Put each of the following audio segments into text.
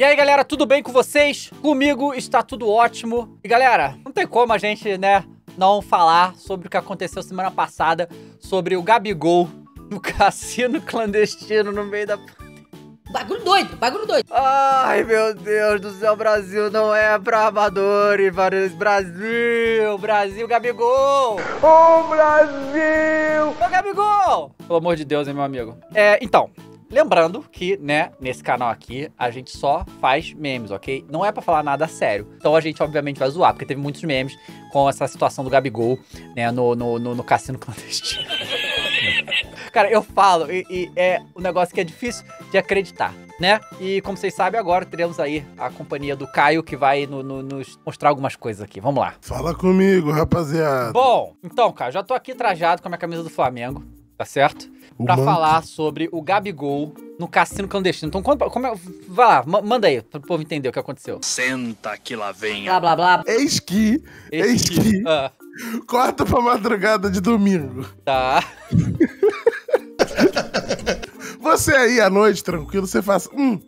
E aí, galera, tudo bem com vocês? Comigo está tudo ótimo. E galera, não tem como a gente, né, não falar sobre o que aconteceu semana passada sobre o Gabigol no cassino clandestino no meio da Bagulho doido, bagulho doido. Ai, meu Deus do céu, Brasil não é pra amadores, Brasil, Brasil, Gabigol! Ô, Brasil! Ô, Gabigol! Pelo amor de Deus, hein, meu amigo. É, então, Lembrando que, né, nesse canal aqui, a gente só faz memes, ok? Não é pra falar nada sério. Então a gente, obviamente, vai zoar, porque teve muitos memes com essa situação do Gabigol, né, no, no, no, no cassino clandestino. Cara, eu falo, e, e, é um negócio que é difícil de acreditar, né? E como vocês sabem, agora teremos aí a companhia do Caio, que vai no, no, nos mostrar algumas coisas aqui. Vamos lá. Fala comigo, rapaziada. Bom, então, cara, já tô aqui trajado com a minha camisa do Flamengo, tá certo? Pra manto. falar sobre o Gabigol no cassino clandestino. Então, como, como é, vai lá, ma- manda aí, pro povo entender o que aconteceu. Senta que lá vem Blá, blá, blá. Eis que, eis que, Ah, corta pra madrugada de domingo. tá. Você aí à noite, tranquilo, você faz, hum,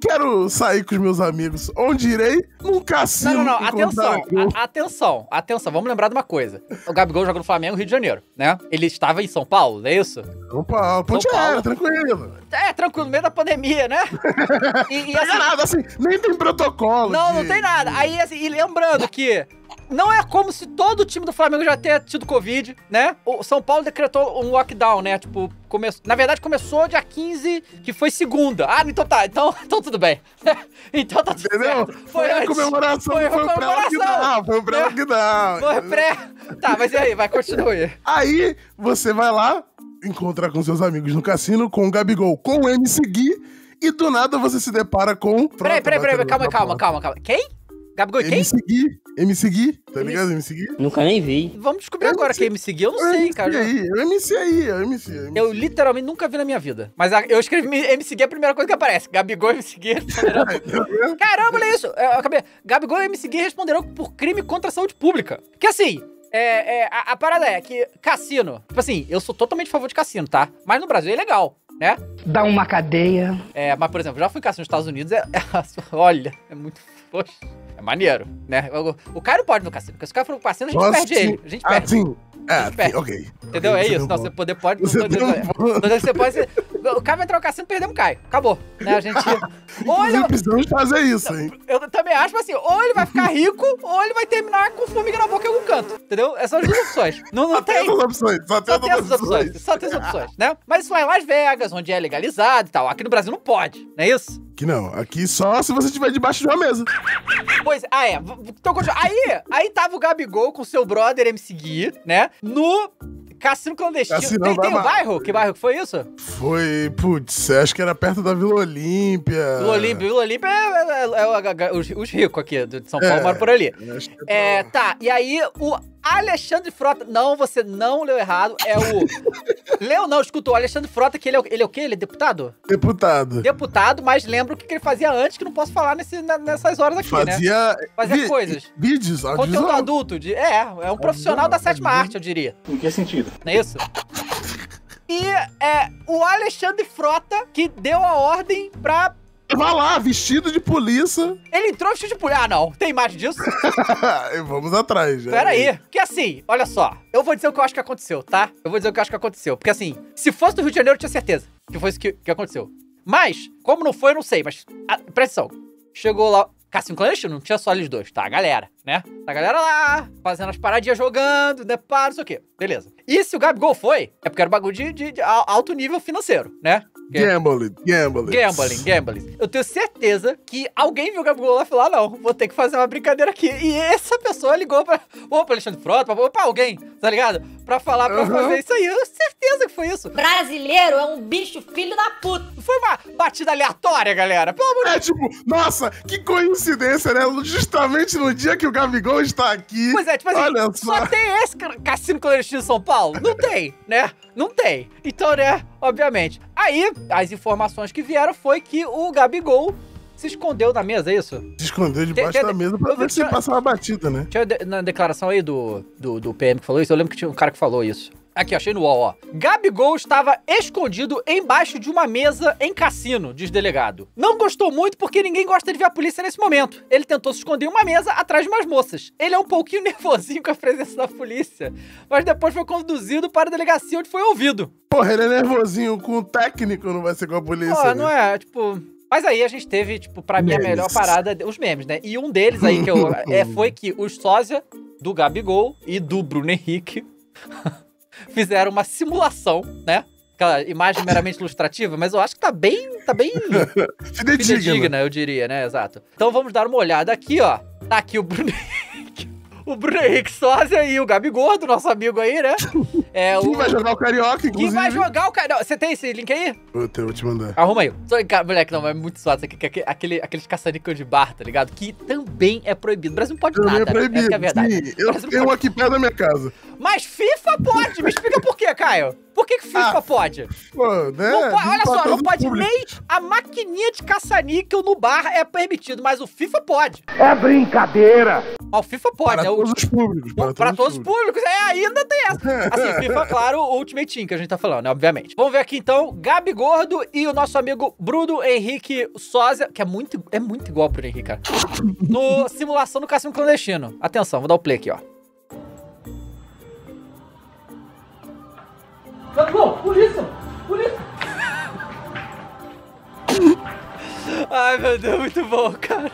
quero sair com os meus amigos. Onde irei? Num Não, cassino. não, não, encontrar atenção, a- atenção, atenção, vamos lembrar de uma coisa. O Gabigol joga no Flamengo, Rio de Janeiro, né? Ele estava em São Paulo, não é isso? Opa, ponte São Paulo. aérea, tranquilo. É, tranquilo, no meio da pandemia, né? E, e Não assim, é nada, assim, nem tem protocolo. Não, de- não tem nada. Aí, assim, e lembrando que não é como se todo o time do Flamengo já tenha tido Covid, né? O São Paulo decretou um lockdown, né? Tipo, começou. Na verdade, começou dia 15, que foi segunda. Ah, então tá. Então, então tudo bem. então tá tudo Entendeu? certo. Foi a antes. Comemoração, Foi foi o comemoração. pré-lockdown, foi o pré-lockdown. Foi pré. Tá, mas e aí? Vai, continue. Aí você vai lá, encontrar com seus amigos no cassino, com o Gabigol, com o MC Gui, e do nada você se depara com. Peraí, peraí, peraí. Calma, calma, calma, calma. Quem? Gabigol e quem? MC Gui, MC Gui, tá MC ligado? MC Gui? Nunca nem vi. Vamos descobrir agora MC quem me seguiu. Eu não É sei, MC cara. aí, é o MC aí, é o MC. é MC. Eu literalmente nunca vi na minha vida. Mas a- eu escrevi MC Gui, é a primeira coisa que aparece. Gabigol e MC Gui. Tá? Caramba, olha isso. É, Eu acabei. Gabigol e MC Gui responderão por crime contra a saúde pública. Que assim. É, é, a, a parada é que cassino. Tipo assim, eu sou totalmente a favor de cassino, tá? Mas no Brasil é legal, né? Dá uma cadeia. É, mas, por exemplo, já fui em cassino nos Estados Unidos. É, é- olha, é muito. Poxa, é maneiro, né? O, o cara não pode no cassino, porque se o cara for no cassino, a gente Nossa, perde ele. A gente Ah, perde. sim. É, gente perde. ok. Entendeu? Ok, é isso. Não, você poder pode. Você não ponto. tô dizendo que você pode. O cara vai entrar no cassino, perdemos Caio. Acabou. Né? A gente. ou ele, precisamos fazer isso, hein? eu também acho assim, ou ele vai ficar rico, ou ele vai terminar com formiga na boca em algum canto. Entendeu? Essas são as duas opções. Não, não Só tem essas opções, só tem Só tem essas opções. Só tem essas opções, né? Mas isso lá em Las Vegas, onde é legalizado e tal. Aqui no Brasil não pode, não é isso? Que não, aqui só se você estiver debaixo de uma mesa. Pois, ah, é. Então, aí, aí tava o Gabigol com seu brother MC Gui, né? No cassino clandestino. Cassinão tem tem um bairro? Que bairro que foi isso? Foi, putz, acho que era perto da Vila Olímpia. Vila Olímpia. Vila Olímpia é, é- é o- os, os ricos aqui de São Paulo É. moram por ali. Acho que É, tá. E aí, o Alexandre Frota. Não, você não leu errado. É o. leu não, escutou. O Alexandre Frota, que ele é, o- ele é o quê? Ele é deputado? Deputado. Deputado, mas lembra o que que ele fazia antes, que não posso falar nesse, na- nessas horas aqui, né? Fazia. Fazia vi- coisas. Vídeos, Conteúdo adulto. De, é, é um profissional da sétima arte, eu diria. Em que sentido? Não é isso? E é o Alexandre Frota que deu a ordem pra. Vai lá, vestido de polícia. Ele entrou vestido de polícia. Ah, não. Tem imagem disso? Vamos atrás, já. Pera aí. Porque assim, olha só. Eu vou dizer o que eu acho que aconteceu, tá? Eu vou dizer o que eu acho que aconteceu. Porque assim, se fosse do Rio de Janeiro, eu tinha certeza que foi isso que, que aconteceu. Mas, como não foi, eu não sei. Mas, a, presta atenção. Chegou lá. Cassino Clandestino, não tinha só eles dois, tá? A galera, né? A galera lá, fazendo as paradinhas jogando? Pá, não sei o quê. Beleza. E se o Gabigol foi, é porque era um bagulho de, de- de al- alto nível financeiro, né? Gambling, gambling. Gambling, gambling. Eu tenho certeza que alguém viu o Gabigol lá e falou: ah, não, vou ter que fazer uma brincadeira aqui. E essa pessoa ligou pra, ou pra Alexandre Frota, pra, ou pra alguém, tá ligado? Pra falar, pra Uhum. fazer isso aí. Eu tenho certeza que foi isso. Brasileiro é um bicho filho da puta. Foi uma batida aleatória, galera. Pelo amor de É tipo, nossa, que coincidência, né? Justamente no dia que o Gabigol está aqui. Pois é, tipo assim, Olha só. só. tem esse ca- cassino clandestino em São Paulo? Não tem, né? Não tem. Então, né, obviamente. Aí, as informações que vieram foi que o Gabigol se escondeu na mesa, é isso? Se escondeu debaixo Tem- tem- da mesa pra ver se tirar- passa uma batida, né? Tinha na declaração aí do, do, do PM que falou isso, eu lembro que tinha um cara que falou isso. Aqui, achei no UOL, ó. Gabigol estava escondido embaixo de uma mesa em cassino, diz delegado. Não gostou muito porque ninguém gosta de ver a polícia nesse momento. Ele tentou se esconder em uma mesa atrás de umas moças. Ele é um pouquinho nervosinho com a presença da polícia, mas depois foi conduzido para a delegacia onde foi ouvido. Porra, ele é nervosinho com o técnico, não vai ser com a polícia. Pô, né? não é, tipo... Mas aí a gente teve, tipo, pra mim a melhor parada, os memes, né? E um deles aí que eu, é, foi que os sósia do Gabigol e do Bruno Henrique fizeram uma simulação, né? Aquela imagem meramente ilustrativa, mas eu acho que tá bem, tá bem Fidedigna. fidedigna, eu diria, né? Exato. Então vamos dar uma olhada aqui, ó. Tá aqui o Bruno Henrique. O Bruno Henrique Sósia e o Gabigol, do nosso amigo aí, né? É Quem o. vai jogar o Carioca, Quem inclusive? vai jogar o. Não, Você tem esse link aí? Eu vou te mandar. Arruma aí. Só, cara, moleque, não, é muito suave isso aqui, que é aquele, aqueles caçanicos de bar, tá ligado? Que também é proibido. O Brasil não pode Também nada, é proibido. É a verdade. Sim, O eu tenho um aqui perto da minha casa. Mas FIFA pode! Me explica por quê, Caio? Por que, que FIFA Ah, pode? Pô, né? Não pode- olha só, não pode público. nem a maquininha de caça-níquel no bar é permitido, mas o FIFA pode. É brincadeira! Mas o FIFA pode, Para né? O- todos os públicos. Pra, Para, todos os públicos, é, ainda tem essa. Assim, FIFA, claro, o Ultimate Team que a gente tá falando, né, obviamente. Vamos ver aqui então, Gabi Gordo e o nosso amigo Bruno Henrique Sósia, que é muito, é muito igual ao Bruno Henrique, cara. No simulação do cassino clandestino. Atenção, vou dar o play aqui, ó. Gabigol, polícia! Polícia! Ai, meu Deus, muito bom, cara.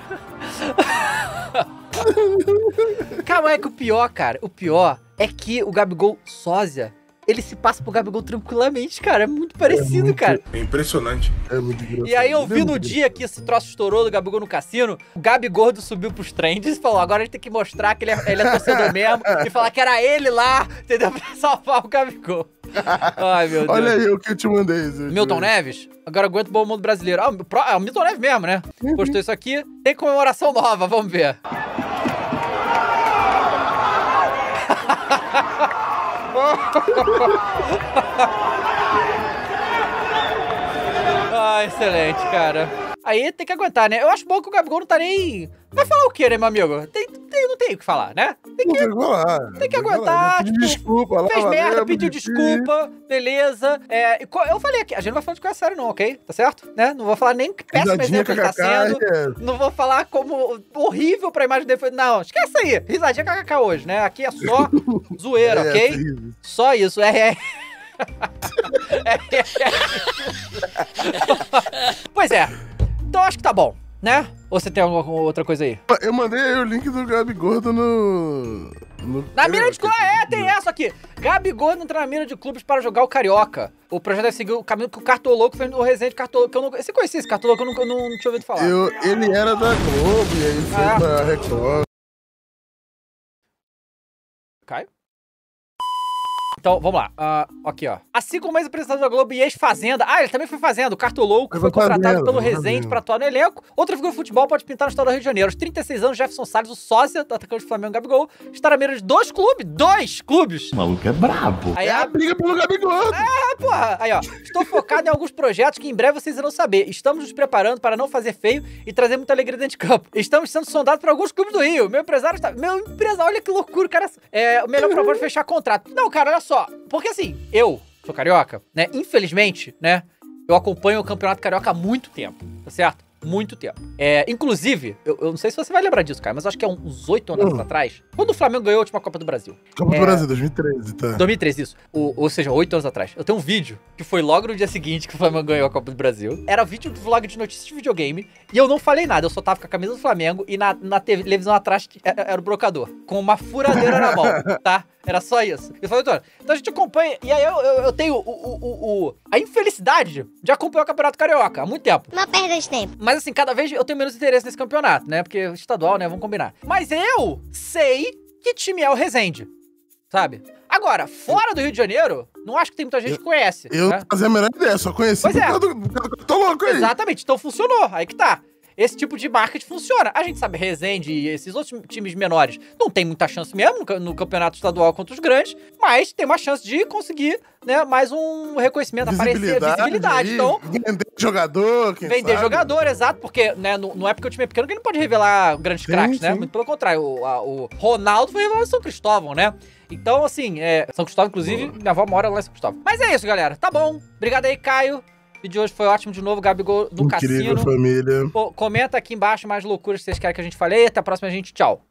Calma, é que o pior, cara, o pior é que o Gabigol sósia, ele se passa pro Gabigol tranquilamente, cara. É muito parecido, muito- cara. É impressionante. É muito engraçado. E aí eu É vi muito no dia que esse troço estourou do Gabigol no cassino, o Gabi Gordo subiu pros trends e falou, agora a gente tem que mostrar que ele é, ele é torcedor mesmo e falar que era ele lá, entendeu? Pra salvar o Gabigol. Ai, meu Deus. Olha aí o que eu te mandei. Zé. Milton Neves, agora aguenta o bom mundo brasileiro. Ah, o pro- é o Milton Neves mesmo, né? Postou isso aqui. Tem comemoração nova, vamos ver. ah, excelente, cara. Aí tem que aguentar, né? Eu acho bom que o Gabigol não tá nem. Vai falar o quê, né, meu amigo? Tem, tem- não tem o que falar, né? Tem Não que que falar. tem que aguentar, tipo, desculpa lá. Fez merda, pediu desculpa, beleza. É, eu falei aqui, a gente não vai falar de coisa séria, não, ok? Tá certo? Né? Não vou falar nem que péssimo exemplo ele tá sendo. é. Não vou falar como horrível pra imagem dele. Não, esquece aí. Risadinha kkk hoje, né? Aqui é só zoeira, É, ok? terrível. Só isso. É, é. É, é. pois é. Então acho que tá bom, né? Ou você tem alguma outra coisa aí? Eu mandei aí o link do Gabi Gordo no. no Na mira de clubes, é, tem essa aqui. Gabigol entra na mira de clubes para jogar o Carioca. O projeto deve seguir o caminho que o Cartoloco fez no Resende Cartoloco. Eu não, você conhecia esse Cartoloco? Eu não, eu não, não tinha ouvido falar. Eu, ele era da Globo e aí foi Ah. pra Record. Caio? Então, vamos lá. Ah, aqui, ó. Assim como ex-apresentador da Globo e ex-Fazenda. Ah, ele também foi Fazenda. O Cartolouco Foi contratado pelo Fazenda. para atuar no elenco. Outra figura do futebol pode pintar no estado do Rio de Janeiro. Aos 36 anos, Jefferson Salles, o sósia do atacante do Flamengo Gabigol, está na mira de dois clubes. Dois clubes! O maluco é brabo. Aí É a briga pelo Gabi Gordo. Ah, porra! Aí, ó. Estou focado em alguns projetos que em breve vocês irão saber. Estamos nos preparando para não fazer feio e trazer muita alegria dentro de campo. Estamos sendo sondados para alguns clubes do Rio. Meu empresário está. Meu empresário, olha que loucura, cara. É o melhor propósito de fechar contrato. Não, cara, olha só. Porque assim, eu sou carioca, né? Infelizmente, né? Eu acompanho o Campeonato Carioca há muito tempo, tá certo? Muito tempo. É, inclusive, eu, eu não sei se você vai lembrar disso, cara, mas acho que é uns oito anos Hum. atrás, quando o Flamengo ganhou a última Copa do Brasil. Copa É. do Brasil, 2013, tá? 2013, isso. O- ou seja, oito anos atrás. Eu tenho um vídeo que foi logo no dia seguinte que o Flamengo ganhou a Copa do Brasil. Era vídeo do vlog de notícias de videogame. E eu não falei nada, eu só tava com a camisa do Flamengo e na, na televisão atrás era, era o brocador. Com uma furadeira na mão, tá? Era só isso. Eu falei, doutor, então a gente acompanha. E aí eu, eu, eu tenho o, o, o- o- a infelicidade de acompanhar o Campeonato Carioca há muito tempo. Uma perda de tempo. Mas assim, cada vez eu tenho menos interesse nesse campeonato, né? Porque estadual, né? Vamos combinar. Mas eu sei que time é o Resende. Sabe? Agora, fora do Rio de Janeiro, não acho que tem muita gente que conhece. Eu né? fazia a menor ideia, só conheci Pois é. do, do Tô louco aí. Exatamente, então funcionou. Aí que tá. Esse tipo de marketing funciona. A gente sabe, Resende e esses outros times menores não tem muita chance mesmo no ca- no campeonato estadual contra os grandes, mas tem uma chance de conseguir, né, mais um reconhecimento, aparecer, visibilidade. aí, Então, Vender jogador, quem Vender sabe? jogador, exato, porque né, não, não é porque o time é pequeno que ele não pode revelar grandes Sim, craques, né? sim. Muito pelo contrário, o, a- o Ronaldo foi revelado em São Cristóvão, né? Então, assim, é. São Cristóvão, inclusive, minha avó mora lá em São Cristóvão. Mas é isso, galera. Tá bom. Obrigado aí, Caio. O vídeo de hoje foi ótimo de novo, Gabigol no Incrível, cassino. família. Pô, comenta aqui embaixo mais loucuras que vocês querem que a gente fale. Até a próxima, gente. Tchau.